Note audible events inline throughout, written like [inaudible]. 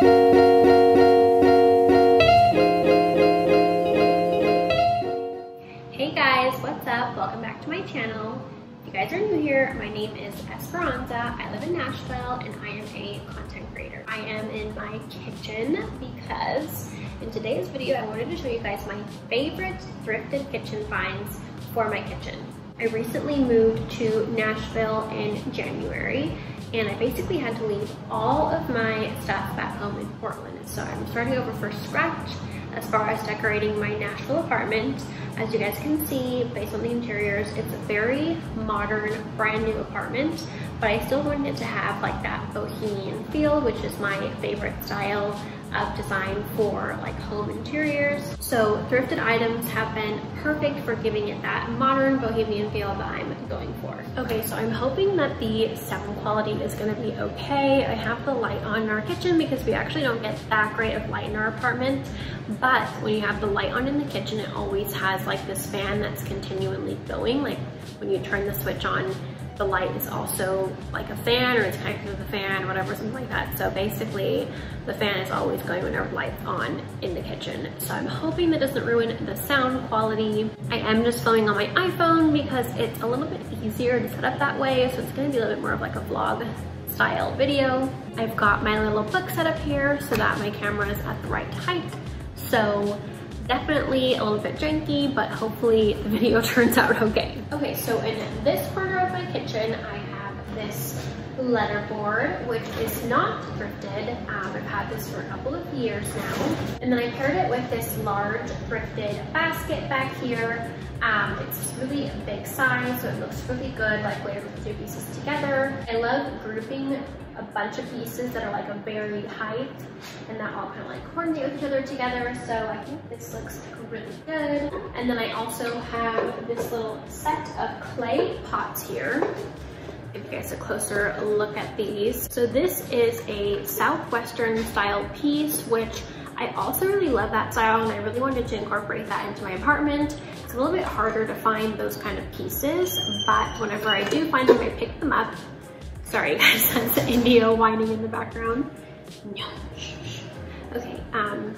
Hey guys, what's up? Welcome back to my channel. If you guys are new here, my name is Esperanza. I live in Nashville and I am a content creator. I am in my kitchen because in today's video, I wanted to show you guys my favorite thrifted kitchen finds for my kitchen. I recently moved to Nashville in January and I basically had to leave all of my stuff back home in Portland. So I'm starting over from scratch as far as decorating my Nashville apartment. As you guys can see, based on the interiors, it's a very modern, brand new apartment, but I still wanted it to have like that bohemian feel, which is my favorite style of design for like home interiors. So thrifted items have been perfect for giving it that modern bohemian feel that I'm going for. Okay, so I'm hoping that the sound quality is gonna be okay. I have the light on in our kitchen because we actually don't get that great of light in our apartment, but when you have the light on in the kitchen, it always has like this fan that's continually going. Like when you turn the switch on, the light is also like a fan or it's connected to the fan, whatever, something like that. So basically the fan is always going whenever light's on in the kitchen. So I'm hoping that doesn't ruin the sound quality. I am just filming on my iPhone because it's a little bit easier to set up that way. So it's gonna be a little bit more of like a vlog style video. I've got my little book set up here so that my camera is at the right height. So definitely a little bit janky, but hopefully the [laughs] video turns out okay. Okay, so in this corner my kitchen, I have this letterboard, which is not thrifted. Um, I've had this for a couple of years now. And then I paired it with this large thrifted basket back here. Um, it's really a big size, so it looks really good, like layered with two pieces together. I love grouping a bunch of pieces that are like a varied height and that all kind of like coordinate with each other together. So I think this looks really good. And then I also have this little set of clay pots here. Give you guys a closer look at these. So this is a Southwestern style piece, which I also really love that style and I really wanted to incorporate that into my apartment. It's a little bit harder to find those kind of pieces, but whenever I do find them, I pick them up Sorry [laughs] guys, that's Indio whining in the background. No, Okay, um,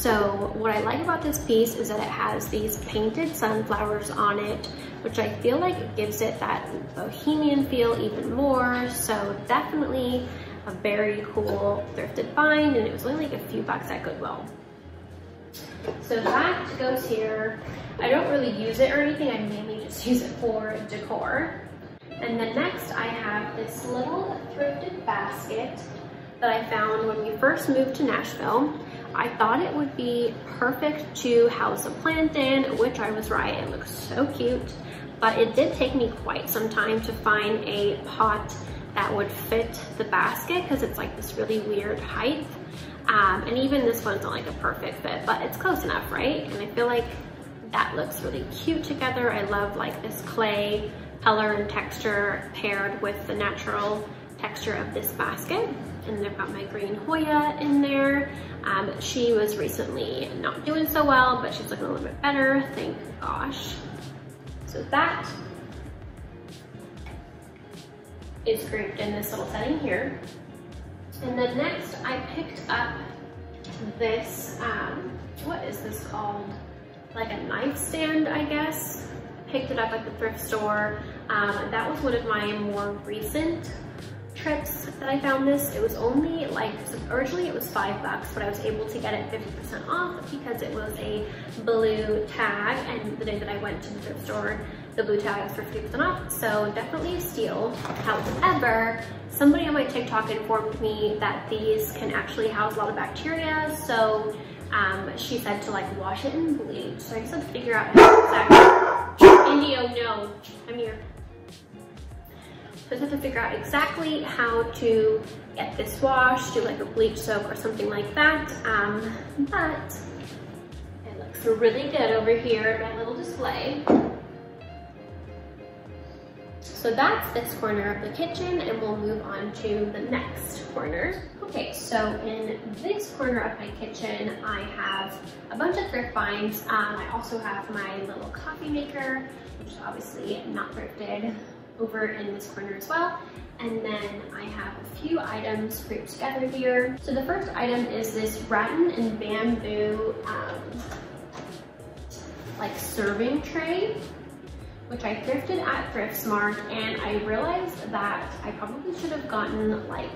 so what I like about this piece is that it has these painted sunflowers on it, which I feel like gives it that bohemian feel even more. So definitely a very cool thrifted find and it was only like a few bucks at Goodwill. So that goes here. I don't really use it or anything, I mainly just [laughs] use it for decor. And then next I have this little thrifted basket that I found when we first moved to Nashville. I thought it would be perfect to house a plant in, which I was right, it looks so cute. But it did take me quite some time to find a pot that would fit the basket because it's like this really weird height. Um, and even this one's not like a perfect fit, but it's close enough, right? And I feel like that looks really cute together. I love like this clay color and texture paired with the natural texture of this basket. And I've got my green Hoya in there. Um, she was recently not doing so well, but she's looking a little bit better, thank gosh. So that is grouped in this little setting here. And then next I picked up this, um, what is this called? Like a nightstand, I guess picked it up at the thrift store. Um, that was one of my more recent trips that I found this. It was only like, originally it was five bucks, but I was able to get it 50% off because it was a blue tag. And the day that I went to the thrift store, the blue tag was for 50% off. So definitely a steal. However, somebody on my TikTok informed me that these can actually house a lot of bacteria. So um, she said to like wash it in bleach. So I just had to figure out how exactly. Indio, no, I'm here. Have to figure out exactly how to get this washed, do like a bleach soak or something like that. Um, but it looks really good over here in my little display. So that's this corner of the kitchen and we'll move on to the next corner. Okay, so in this corner of my kitchen, I have a bunch of thrift finds. Um, I also have my little coffee maker, which is obviously not thrifted. Over in this corner as well. And then I have a few items grouped together here. So the first item is this rattan and bamboo um, like serving tray, which I thrifted at Thrift Smart. And I realized that I probably should have gotten like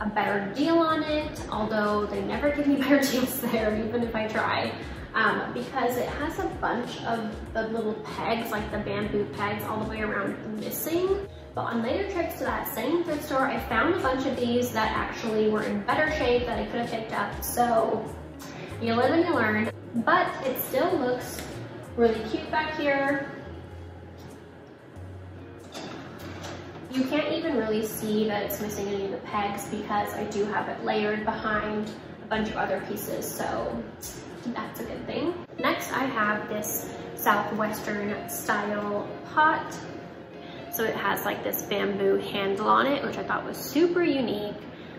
a better deal on it, although they never give me [laughs] better deals there, even if I try. Um, because it has a bunch of the little pegs, like the bamboo pegs all the way around missing. But on later trips to that same thrift store, I found a bunch of these that actually were in better shape that I could have picked up. So you live and you learn, but it still looks really cute back here. You can't even really see that it's missing any of the pegs because I do have it layered behind a bunch of other pieces, so that's a good thing. Next, I have this Southwestern style pot. So it has like this bamboo handle on it, which I thought was super unique.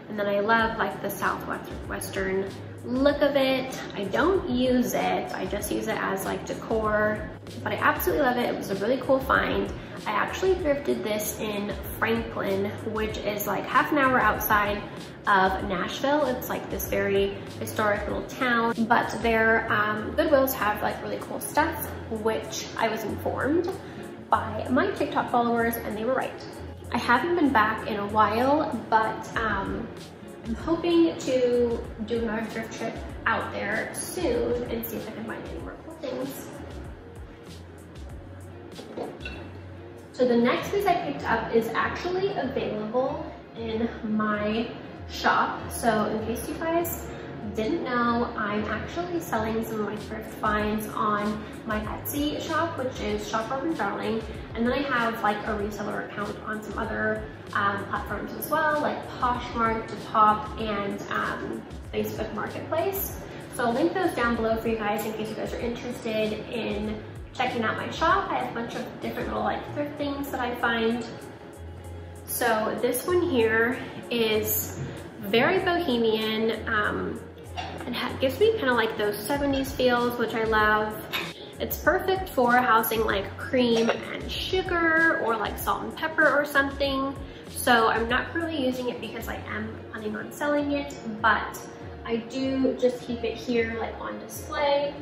And then I love like the Southwestern look of it. I don't use it, I just use it as like decor, but I absolutely love it. It was a really cool find. I actually thrifted this in Franklin, which is like half an hour outside of Nashville. It's like this very historic little town, but their um, Goodwills have like really cool stuff, which I was informed by my TikTok followers and they were right. I haven't been back in a while, but um, I'm hoping to do another thrift trip out there soon and see if I can find any more cool things. So the next piece I picked up is actually available in my shop. So in case you guys didn't know, I'm actually selling some of my thrift finds on my Etsy shop, which is Shop Urban Darling. And then I have like a reseller account on some other um, platforms as well, like Poshmark, Depop, and um, Facebook Marketplace. So I'll link those down below for you guys in case you guys are interested in checking out my shop. I have a bunch of different little like thrift things that I find. So this one here is very bohemian. Um, it gives me kind of like those 70s feels, which I love. It's perfect for housing like cream and sugar or like salt and pepper or something. So I'm not currently using it because I am planning on selling it, but I do just keep it here like on display.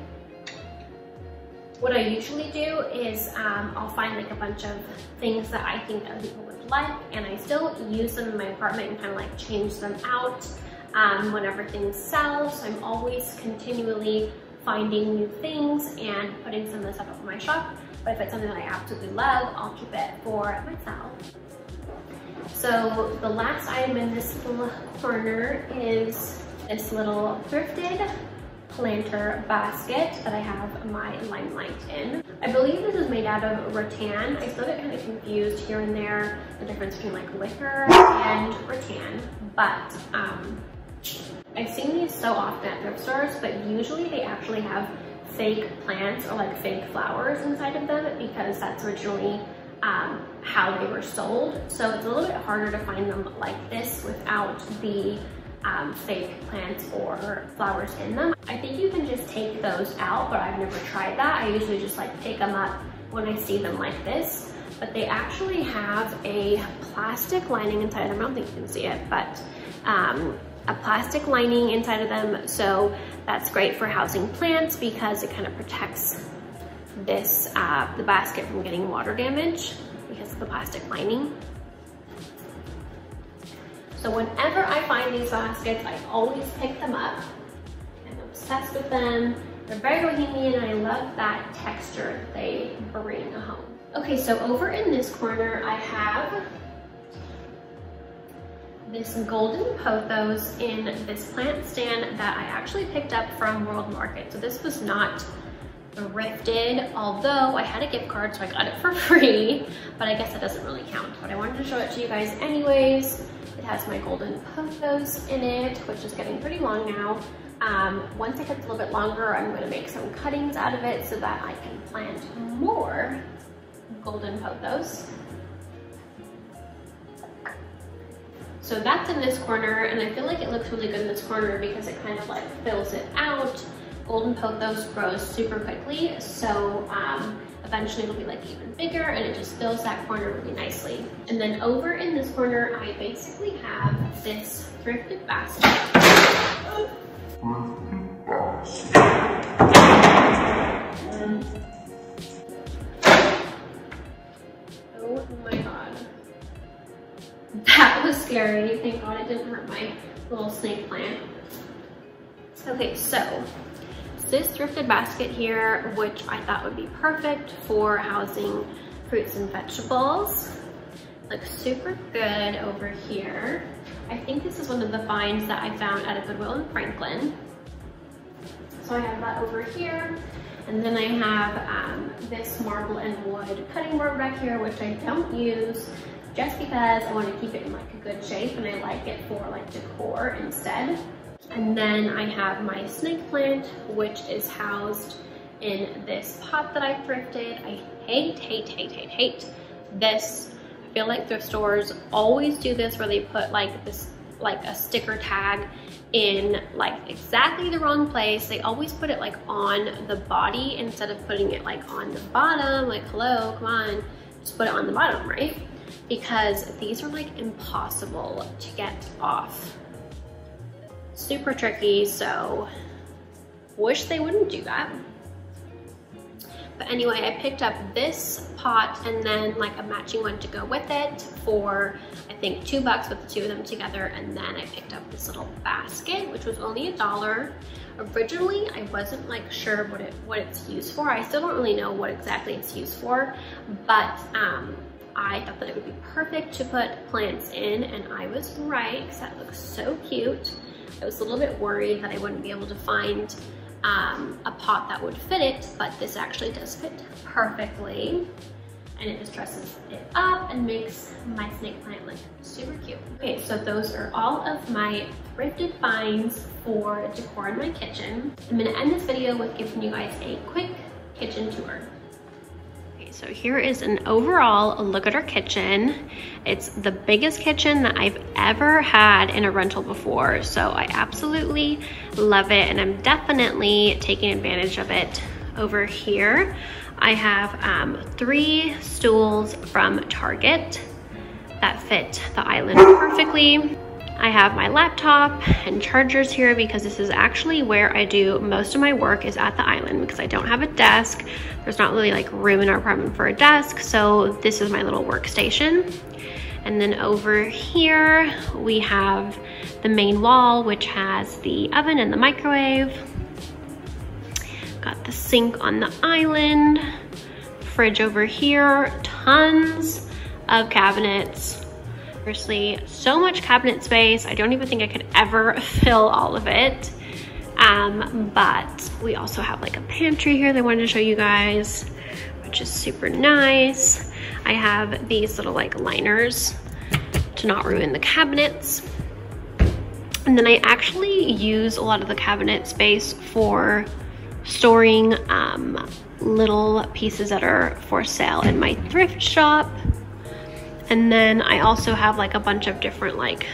What I usually do is um, I'll find like a bunch of things that I think other people would like and I still use them in my apartment and kind of like change them out um, whenever things sell. So I'm always continually finding new things and putting some of this stuff up in my shop. But if it's something that I absolutely love, I'll keep it for myself. So the last item in this little corner is this little thrifted planter basket that I have my limelight in. I believe this is made out of rattan. I still get kind of confused here and there, the difference between like wicker and rattan, but um, I've seen these so often at thrift stores, but usually they actually have fake plants or like fake flowers inside of them because that's originally um, how they were sold. So it's a little bit harder to find them like this without the um, fake plants or flowers in them. I think you can just take those out, but I've never tried that. I usually just like pick them up when I see them like this, but they actually have a plastic lining inside them. I don't think you can see it, but um, a plastic lining inside of them. So that's great for housing plants because it kind of protects this, uh, the basket from getting water damage because of the plastic lining. So whenever I find these baskets, I always pick them up. I'm obsessed with them. They're very bohemian and I love that texture they bring home. Okay, so over in this corner, I have this golden pothos in this plant stand that I actually picked up from World Market. So this was not thrifted, although I had a gift card, so I got it for [laughs] free, but I guess that doesn't really count. But I wanted to show it to you guys anyways. Has my golden pothos in it, which is getting pretty long now. Um, once it gets a little bit longer, I'm gonna make some cuttings out of it so that I can plant more golden pothos. So that's in this corner, and I feel like it looks really good in this corner because it kind of like fills it out. Golden pothos grows super quickly, so um, Eventually it'll be like even bigger and it just fills that corner really nicely. And then over in this corner, I basically have this thrifted basket. Oh my god. That was scary. Thank god it didn't hurt my little snake plant. Okay, so this thrifted basket here, which I thought would be perfect for housing fruits and vegetables. Looks super good over here. I think this is one of the finds that I found at a Goodwill in Franklin. So I have that over here. And then I have um, this marble and wood cutting board back here, which I don't use just because I want to keep it in like a good shape and I like it for like decor instead. And then I have my snake plant, which is housed in this pot that I thrifted. I hate, hate, hate, hate, hate this. I feel like thrift stores always do this where they put like this, like a sticker tag in like exactly the wrong place. They always put it like on the body instead of putting it like on the bottom, like hello, come on, just put it on the bottom, right? Because these are like impossible to get off super tricky, so wish they wouldn't do that. But anyway, I picked up this pot and then like a matching one to go with it for I think two bucks with the two of them together. And then I picked up this little basket, which was only a dollar. Originally, I wasn't like sure what it what it's used for. I still don't really know what exactly it's used for, but um, I thought that it would be perfect to put plants in and I was right because that looks so cute. I was a little bit worried that I wouldn't be able to find um, a pot that would fit it, but this actually does fit perfectly. And it just dresses it up and makes my snake plant look super cute. Okay, so those are all of my thrifted finds for decor in my kitchen. I'm gonna end this video with giving you guys a quick kitchen tour. So here is an overall look at our kitchen. It's the biggest kitchen that I've ever had in a rental before. So I absolutely love it and I'm definitely taking advantage of it over here. I have um, three stools from Target that fit the island perfectly. I have my laptop and chargers here because this is actually where I do most of my work is at the island because I don't have a desk. There's not really like room in our apartment for a desk. So this is my little workstation. And then over here, we have the main wall, which has the oven and the microwave. Got the sink on the island, fridge over here, tons of cabinets, Seriously, so much cabinet space. I don't even think I could ever [laughs] fill all of it. Um, but we also have like a pantry here that I wanted to show you guys, which is super nice. I have these little like liners to not ruin the cabinets. And then I actually use a lot of the cabinet space for storing um, little pieces that are for sale in my thrift shop. And then I also have like a bunch of different like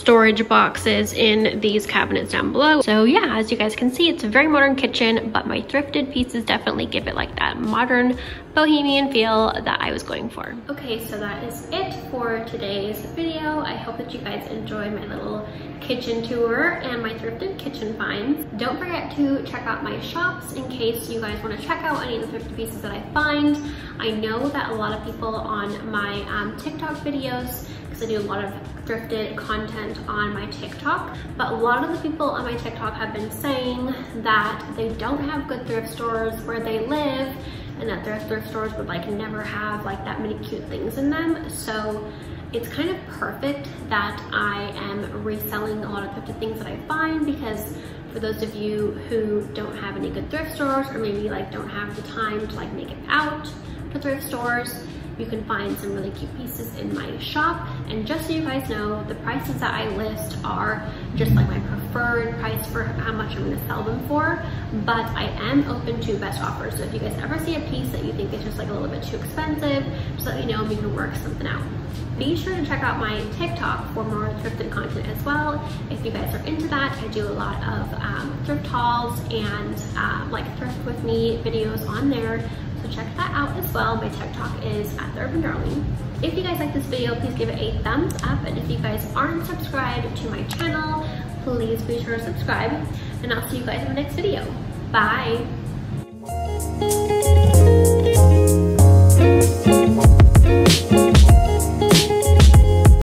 storage boxes in these cabinets down below. So yeah, as you guys can see, it's a very modern kitchen, but my thrifted pieces definitely give it like that modern bohemian feel that I was going for. Okay, so that is it for today's video. I hope that you guys enjoy my little kitchen tour and my thrifted kitchen finds. Don't forget to check out my shops in case you guys want to check out any of the thrifted pieces that I find. I know that a lot of people on my um, TikTok videos I do a lot of thrifted content on my TikTok, but a lot of the people on my TikTok have been saying that they don't have good thrift stores where they live and that their thrift stores would like never have like that many cute things in them. So it's kind of perfect that I am reselling a lot of thrifted things that I find because for those of you who don't have any good thrift stores or maybe like don't have the time to like make it out to thrift stores, you can find some really cute pieces in my shop. And just so you guys know, the prices that I list are just like my preferred price for how much I'm gonna sell them for, but I am open to best offers. So if you guys ever see a piece that you think is just like a little bit too expensive, just let me know and we can work something out. Be sure to check out my TikTok for more thrifted content as well. If you guys are into that, I do a lot of um, thrift hauls and uh, like thrift with me videos on there check that out as well. My TikTok is at The Urban Darling. If you guys like this video, please give it a thumbs up. And if you guys aren't subscribed to my channel, please be sure to subscribe. And I'll see you guys in the next video. Bye.